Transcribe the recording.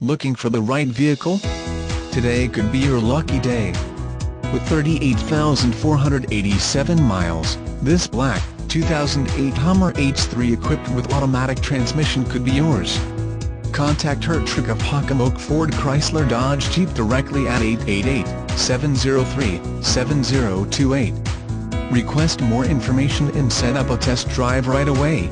Looking for the right vehicle? Today could be your lucky day. With 38,487 miles, this black, 2008 Hummer H3 equipped with automatic transmission could be yours. Contact Hertrich of Pocomoke Ford Chrysler Dodge Jeep directly at 888-703-7028. Request more information and set up a test drive right away.